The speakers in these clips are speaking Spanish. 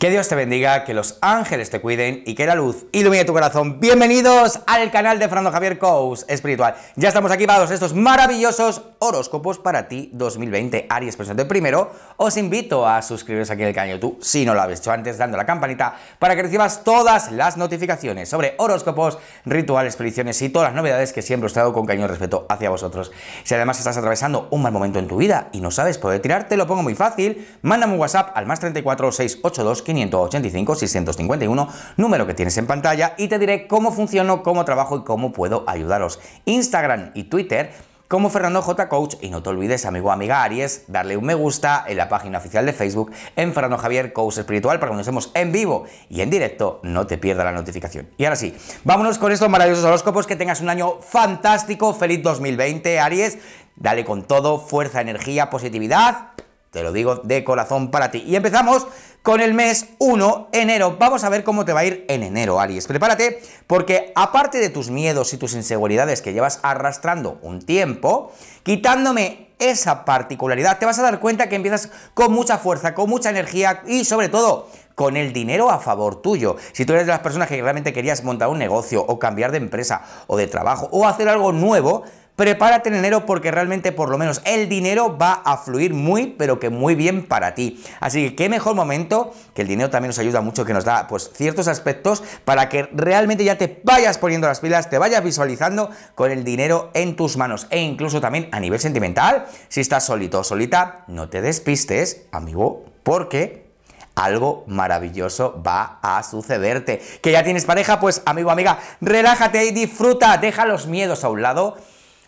Que Dios te bendiga, que los ángeles te cuiden y que la luz ilumine tu corazón. Bienvenidos al canal de Fernando Javier Coach Espiritual. Ya estamos aquí para estos maravillosos horóscopos para ti 2020. Aries, presente primero. Os invito a suscribiros aquí en el canal YouTube si no lo habéis hecho antes, dando la campanita para que recibas todas las notificaciones sobre horóscopos, rituales, predicciones y todas las novedades que siempre os traigo con cariño y respeto hacia vosotros. Si además estás atravesando un mal momento en tu vida y no sabes poder tirar, te lo pongo muy fácil. Mándame un WhatsApp al más 34 682 585-651, número que tienes en pantalla, y te diré cómo funciono, cómo trabajo y cómo puedo ayudaros. Instagram y Twitter como Fernando J. Coach. Y no te olvides, amigo o amiga Aries, darle un me gusta en la página oficial de Facebook en Fernando Javier Coach Espiritual para cuando estemos en vivo y en directo. No te pierda la notificación. Y ahora sí, vámonos con estos maravillosos horóscopos, que tengas un año fantástico, feliz 2020 Aries, dale con todo, fuerza, energía, positividad, te lo digo de corazón para ti. Y empezamos con el mes 1, enero. Vamos a ver cómo te va a ir en enero, Aries. Prepárate, porque aparte de tus miedos y tus inseguridades que llevas arrastrando un tiempo, quitándome esa particularidad, te vas a dar cuenta que empiezas con mucha fuerza, con mucha energía y sobre todo con el dinero a favor tuyo. Si tú eres de las personas que realmente querías montar un negocio o cambiar de empresa o de trabajo o hacer algo nuevo, prepárate en enero porque realmente por lo menos el dinero va a fluir muy, pero que muy bien para ti. Así que qué mejor momento, que el dinero también nos ayuda mucho, que nos da pues ciertos aspectos para que realmente ya te vayas poniendo las pilas, te vayas visualizando con el dinero en tus manos. E incluso también a nivel sentimental, si estás solito o solita, no te despistes, amigo, porque algo maravilloso va a sucederte. Que ya tienes pareja, pues amigo, amiga, relájate y disfruta, deja los miedos a un lado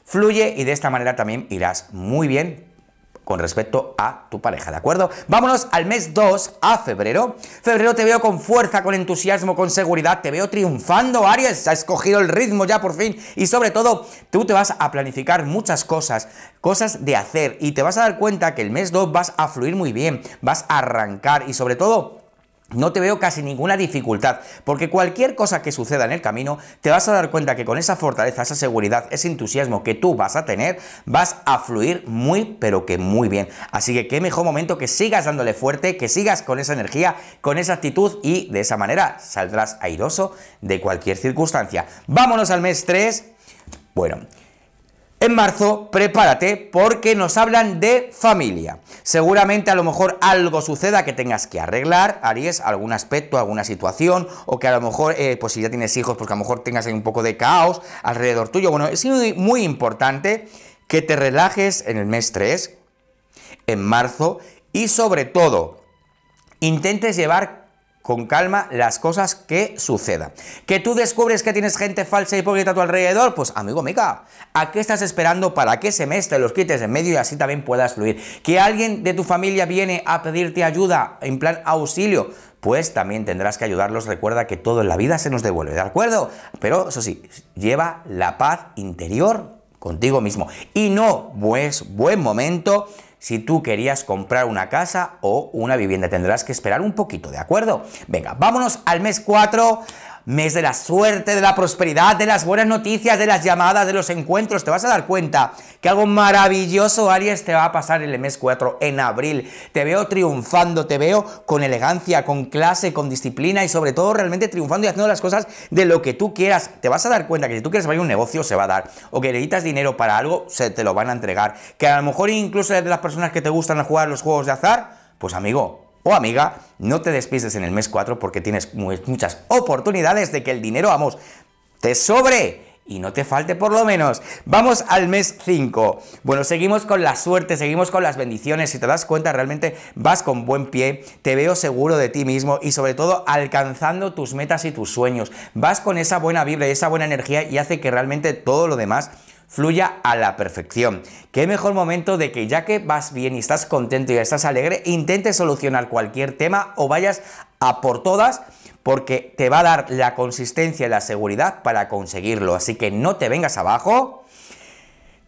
fluye y de esta manera también irás muy bien con respecto a tu pareja, ¿de acuerdo? Vámonos al mes 2, a febrero. Febrero te veo con fuerza, con entusiasmo, con seguridad, te veo triunfando, Aries, has escogido el ritmo ya por fin. Y sobre todo tú te vas a planificar muchas cosas, cosas de hacer. Y te vas a dar cuenta que el mes 2 vas a fluir muy bien, vas a arrancar y sobre todo no te veo casi ninguna dificultad, porque cualquier cosa que suceda en el camino, te vas a dar cuenta que con esa fortaleza, esa seguridad, ese entusiasmo que tú vas a tener, vas a fluir muy, pero que muy bien. Así que qué mejor momento que sigas dándole fuerte, que sigas con esa energía, con esa actitud y de esa manera saldrás airoso de cualquier circunstancia. Vámonos al mes 3. Bueno, en marzo, prepárate porque nos hablan de familia. Seguramente a lo mejor algo suceda que tengas que arreglar, Aries, algún aspecto, alguna situación, o que a lo mejor, eh, pues si ya tienes hijos, pues a lo mejor tengas ahí un poco de caos alrededor tuyo. Bueno, es muy, muy importante que te relajes en el mes 3, en marzo, y sobre todo, intentes llevar con calma las cosas que sucedan. ¿Que tú descubres que tienes gente falsa y hipócrita a tu alrededor? Pues amigo, amiga, ¿a qué estás esperando para que ese mes te los quites de medio y así también puedas fluir? ¿Que alguien de tu familia viene a pedirte ayuda en plan auxilio? Pues también tendrás que ayudarlos. Recuerda que todo en la vida se nos devuelve, ¿de acuerdo? Pero eso sí, lleva la paz interior contigo mismo. Y no, pues buen momento si tú querías comprar una casa o una vivienda. Tendrás que esperar un poquito, ¿de acuerdo? Venga, vámonos al mes 4 mes de la suerte, de la prosperidad, de las buenas noticias, de las llamadas, de los encuentros. Te vas a dar cuenta que algo maravilloso, Aries, te va a pasar en el mes 4, en abril. Te veo triunfando, te veo con elegancia, con clase, con disciplina y sobre todo realmente triunfando y haciendo las cosas de lo que tú quieras. Te vas a dar cuenta que si tú quieres abrir un negocio, se va a dar. O que necesitas dinero para algo, se te lo van a entregar. Que a lo mejor incluso de las personas que te gustan jugar los juegos de azar, pues amigo, o amiga, no te despistes en el mes 4 porque tienes muchas oportunidades de que el dinero, vamos, te sobre y no te falte por lo menos. Vamos al mes 5. Bueno, seguimos con la suerte, seguimos con las bendiciones. Si te das cuenta, realmente vas con buen pie, te veo seguro de ti mismo y sobre todo alcanzando tus metas y tus sueños. Vas con esa buena vibra y esa buena energía y hace que realmente todo lo demás fluya a la perfección. Qué mejor momento de que ya que vas bien y estás contento y estás alegre, intentes solucionar cualquier tema o vayas a por todas porque te va a dar la consistencia y la seguridad para conseguirlo. Así que no te vengas abajo.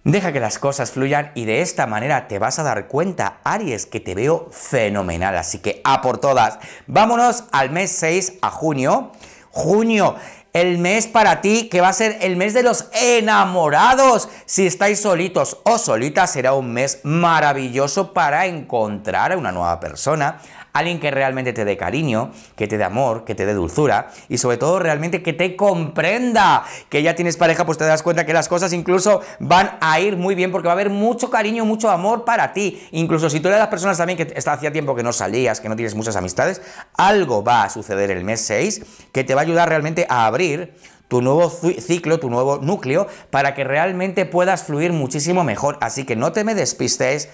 Deja que las cosas fluyan y de esta manera te vas a dar cuenta, Aries, que te veo fenomenal. Así que a por todas. Vámonos al mes 6, a junio. Junio, el mes para ti, que va a ser el mes de los enamorados. Si estáis solitos o solitas, será un mes maravilloso para encontrar a una nueva persona, alguien que realmente te dé cariño, que te dé amor, que te dé dulzura y sobre todo realmente que te comprenda. Que ya tienes pareja, pues te das cuenta que las cosas incluso van a ir muy bien porque va a haber mucho cariño, mucho amor para ti. Incluso si tú eres de las personas también que está hacía tiempo que no salías, que no tienes muchas amistades, algo va a suceder el mes 6 que te va a ayudar realmente a abrir tu nuevo ciclo, tu nuevo núcleo, para que realmente puedas fluir muchísimo mejor. Así que no te me despistes.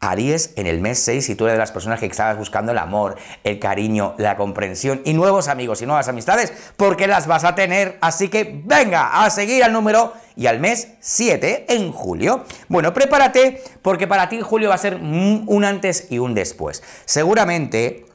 Aries en el mes 6 si tú eres de las personas que estabas buscando el amor, el cariño, la comprensión y nuevos amigos y nuevas amistades, porque las vas a tener. Así que venga a seguir al número y al mes 7 en julio. Bueno, prepárate porque para ti julio va a ser un antes y un después. Seguramente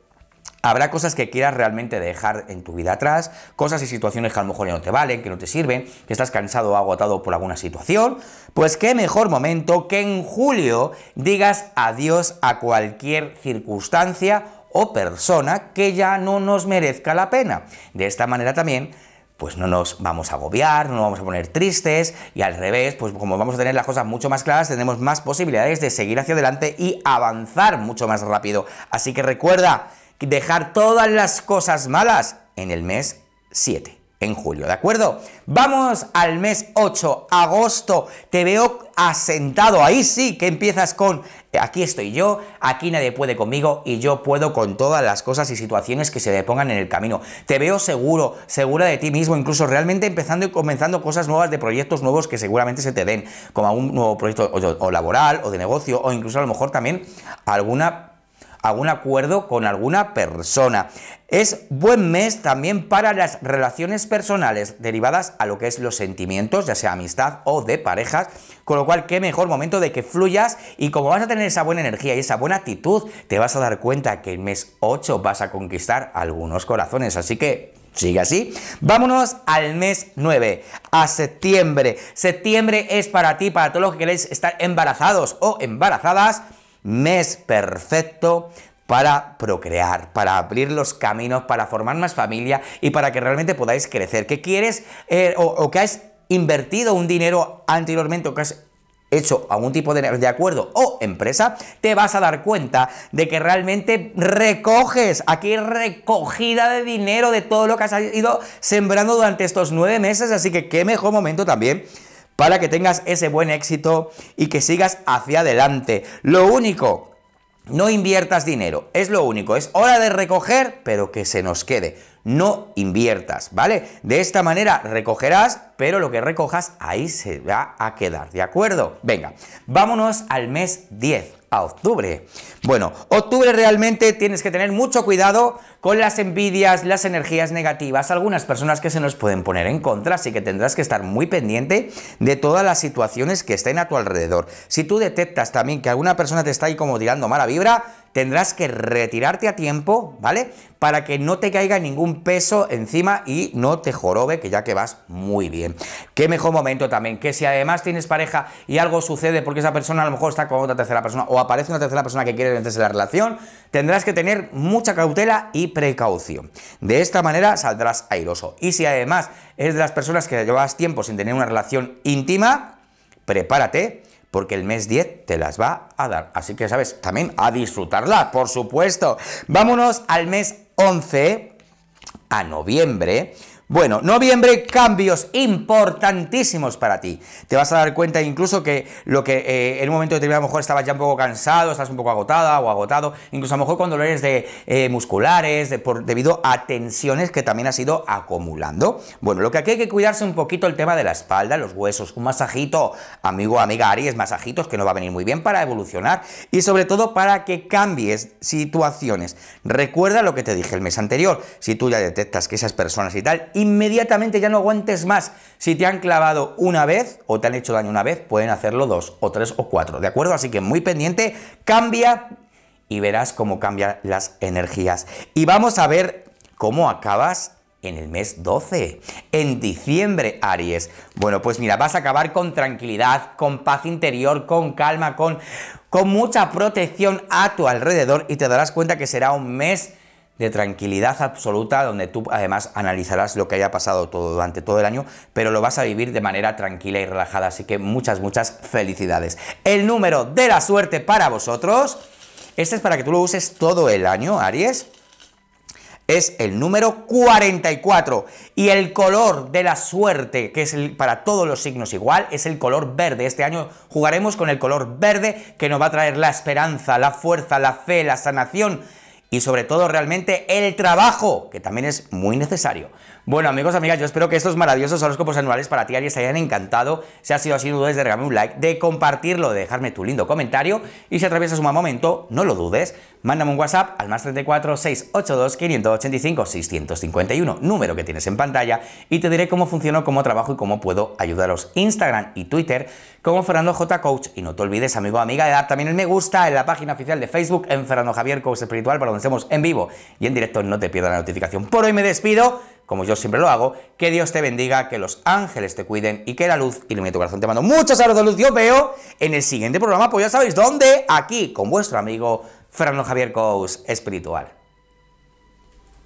Habrá cosas que quieras realmente dejar en tu vida atrás, cosas y situaciones que a lo mejor ya no te valen, que no te sirven, que estás cansado o agotado por alguna situación. Pues qué mejor momento que en julio digas adiós a cualquier circunstancia o persona que ya no nos merezca la pena. De esta manera también pues no nos vamos a agobiar, no nos vamos a poner tristes y al revés, pues como vamos a tener las cosas mucho más claras, tenemos más posibilidades de seguir hacia adelante y avanzar mucho más rápido. Así que recuerda, dejar todas las cosas malas en el mes 7 en julio, ¿de acuerdo? Vamos al mes 8, agosto, te veo asentado, ahí sí que empiezas con, aquí estoy yo, aquí nadie puede conmigo y yo puedo con todas las cosas y situaciones que se me pongan en el camino. Te veo seguro, segura de ti mismo, incluso realmente empezando y comenzando cosas nuevas de proyectos nuevos que seguramente se te den, como un nuevo proyecto o, o laboral o de negocio o incluso a lo mejor también alguna algún acuerdo con alguna persona. Es buen mes también para las relaciones personales derivadas a lo que es los sentimientos, ya sea amistad o de parejas, con lo cual qué mejor momento de que fluyas y como vas a tener esa buena energía y esa buena actitud, te vas a dar cuenta que en mes 8 vas a conquistar algunos corazones, así que Sigue así. Vámonos al mes 9, a septiembre. Septiembre es para ti, para todos los que queréis estar embarazados o embarazadas mes perfecto para procrear, para abrir los caminos, para formar más familia y para que realmente podáis crecer. ¿Qué quieres eh, o, que has invertido un dinero anteriormente o que has hecho algún tipo de, de, acuerdo o empresa, te vas a dar cuenta de que realmente recoges, aquí recogida de dinero de todo lo que has ido sembrando durante estos nueve meses, así que qué mejor momento también para que tengas ese buen éxito y que sigas hacia adelante. Lo único, no inviertas dinero, es lo único, es hora de recoger, pero que se nos quede. No inviertas, ¿vale? De esta manera recogerás, pero lo que recojas ahí se va a quedar, ¿de acuerdo? Venga, vámonos al mes 10 octubre. Bueno, octubre realmente tienes que tener mucho cuidado con las envidias, las energías negativas, algunas personas que se nos pueden poner en contra, así que tendrás que estar muy pendiente de todas las situaciones que estén a tu alrededor. Si tú detectas también que alguna persona te está ahí como tirando mala vibra, tendrás que retirarte a tiempo, ¿vale? Para que no te caiga ningún peso encima y no te jorobe, que ya que vas muy bien. Qué mejor momento también, que si además tienes pareja y algo sucede porque esa persona a lo mejor está con otra tercera persona o aparece una tercera persona que quiere meterse en la relación, tendrás que tener mucha cautela y precaución. De esta manera saldrás airoso. Y si además eres de las personas que llevas tiempo sin tener una relación íntima, prepárate porque el mes 10 te las va a dar. Así que, ¿sabes? También a disfrutarla, por supuesto. Vámonos al mes 11, a noviembre, bueno, noviembre, cambios importantísimos para ti. Te vas a dar cuenta incluso que lo que eh, en un momento determinado a lo mejor estabas ya un poco cansado, estás un poco agotada o agotado, incluso a lo mejor con dolores de eh, musculares, debido a tensiones que también has ido acumulando. Bueno, lo que aquí hay que cuidarse un poquito el tema de la espalda, los huesos, un masajito, amigo, amiga Aries, masajitos que no va a venir muy bien para evolucionar y sobre todo para que cambies situaciones. Recuerda lo que te dije el mes anterior, si tú ya detectas que esas personas y tal, inmediatamente ya no aguantes más. Si te han clavado una vez o te han hecho daño una vez, pueden hacerlo dos o tres o cuatro, ¿de acuerdo? Así que muy pendiente, cambia y verás cómo cambian las energías. Y vamos a ver cómo acabas en el mes 12, en diciembre, Aries. Bueno, pues mira, vas a acabar con tranquilidad, con paz interior, con calma, con, con mucha protección a tu alrededor y te darás cuenta que será un mes de tranquilidad absoluta, donde tú además analizarás lo que haya pasado todo, durante todo el año, pero lo vas a vivir de manera tranquila y relajada. Así que muchas, muchas felicidades. El número de la suerte para vosotros Este es para que tú lo uses todo el año, Aries es el número 44 y el color de la suerte, que es para todos los signos igual, es el color verde. Este año jugaremos con el color verde que nos va a traer la esperanza, la fuerza, la fe, la sanación y sobre todo realmente el trabajo, que también es muy necesario. Bueno, amigos, amigas, yo espero que estos maravillosos horóscopos anuales para ti, Aries, te hayan encantado. Si ha sido así, no dudes de regalarme un like, de compartirlo, de dejarme tu lindo comentario. Y si atraviesas un mal momento, no lo dudes, mándame un WhatsApp al más 34 682 585 651, número que tienes en pantalla, y te diré cómo funciono, cómo trabajo y cómo puedo ayudaros. Instagram y Twitter como Fernando J. Coach. Y no te olvides, amigo amiga, de dar también el me gusta en la página oficial de Facebook en Fernando Javier Coach Espiritual, para donde estemos en vivo y en directo. No te pierdas la notificación. Por hoy me despido como yo siempre lo hago, que Dios te bendiga, que los ángeles te cuiden y que la luz ilumine tu corazón. Te mando muchos saludos de luz. Yo veo en el siguiente programa, pues ya sabéis dónde, aquí con vuestro amigo Fernando Javier Cous Espiritual.